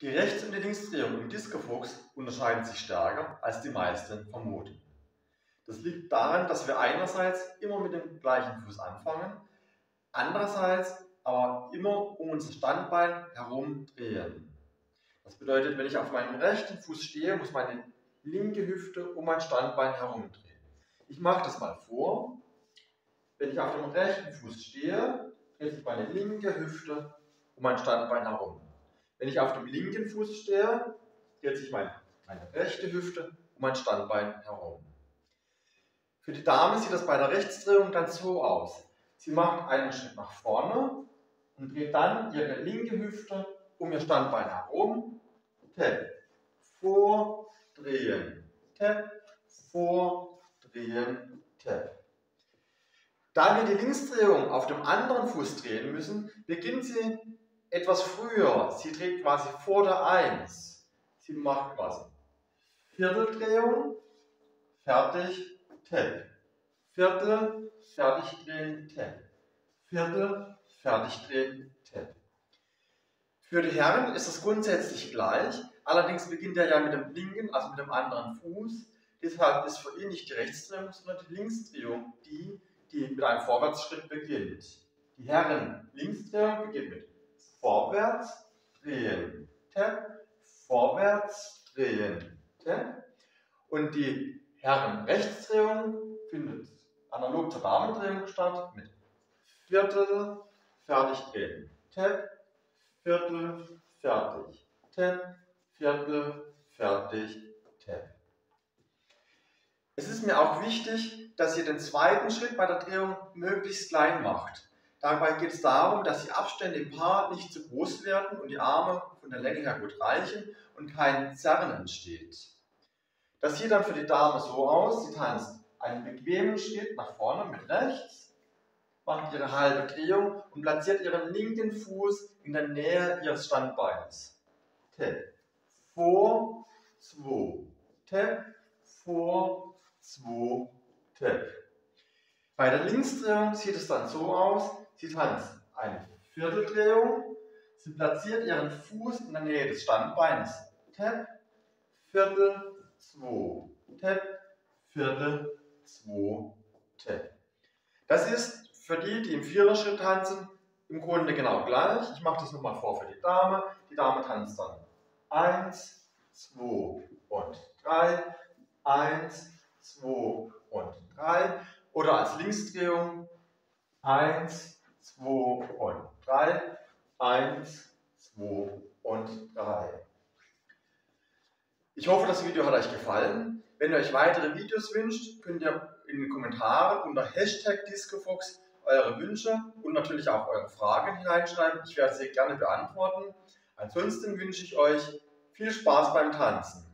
Die Rechts- und die Linksdrehung im Discofox unterscheiden sich stärker, als die meisten vermuten. Das liegt daran, dass wir einerseits immer mit dem gleichen Fuß anfangen, andererseits aber immer um unser Standbein herum drehen. Das bedeutet, wenn ich auf meinem rechten Fuß stehe, muss meine linke Hüfte um mein Standbein herumdrehen. Ich mache das mal vor. Wenn ich auf dem rechten Fuß stehe, dreht sich meine linke Hüfte um mein Standbein herum. Wenn ich auf dem linken Fuß stehe, dreht sich meine, meine rechte Hüfte um mein Standbein herum. Für die Dame sieht das bei der Rechtsdrehung dann so aus. Sie macht einen Schritt nach vorne und dreht dann ihre linke Hüfte um ihr Standbein herum. Tap, vor, drehen, tap, vor, drehen, tap. Da wir die Linksdrehung auf dem anderen Fuß drehen müssen, beginnt sie etwas früher. Sie dreht quasi vor der 1. Sie macht quasi Vierteldrehung, fertig, Tap. Viertel, fertig drehen, Tap. Viertel, fertig drehen, Tap. Für die Herren ist es grundsätzlich gleich, allerdings beginnt er ja mit dem linken, also mit dem anderen Fuß. Deshalb ist für ihn nicht die Rechtsdrehung, sondern die Linksdrehung die, die mit einem Vorwärtsschritt beginnt. Die Herren Linksdrehung beginnt mit vorwärts, drehen, vorwärts, drehen. Und die Herren-Rechtsdrehung findet analog zur Damendrehung statt mit Viertel, fertig drehen, tap, Viertel, fertig, tap, Viertel, fertig, tap. Es ist mir auch wichtig, dass ihr den zweiten Schritt bei der Drehung möglichst klein macht. Dabei geht es darum, dass die Abstände im Paar nicht zu groß werden und die Arme von der Länge her gut reichen und kein Zerren entsteht. Das sieht dann für die Dame so aus, sie tanzt einen bequemen Schritt nach vorne mit rechts, macht ihre halbe Drehung und platziert ihren linken Fuß in der Nähe ihres Standbeins. Tap, vor, zwei, tap, vor, zwei, tap. Bei der Linksdrehung sieht es dann so aus, Sie tanzt eine Vierteldrehung. Sie platziert ihren Fuß in der Nähe des Standbeins. Tap, Viertel, 2, Tap, Viertel, 2, Tap. Das ist für die, die im Viererschritt tanzen, im Grunde genau gleich. Ich mache das nochmal vor für die Dame. Die Dame tanzt dann 1, 2 und 3, 1, 2 und 3. Oder als Linksdrehung 1, 2 und 3. 1, 2 und 3. Ich hoffe, das Video hat euch gefallen. Wenn ihr euch weitere Videos wünscht, könnt ihr in den Kommentaren unter Hashtag Discofox eure Wünsche und natürlich auch eure Fragen hineinschreiben. Ich werde sie gerne beantworten. Ansonsten wünsche ich euch viel Spaß beim Tanzen.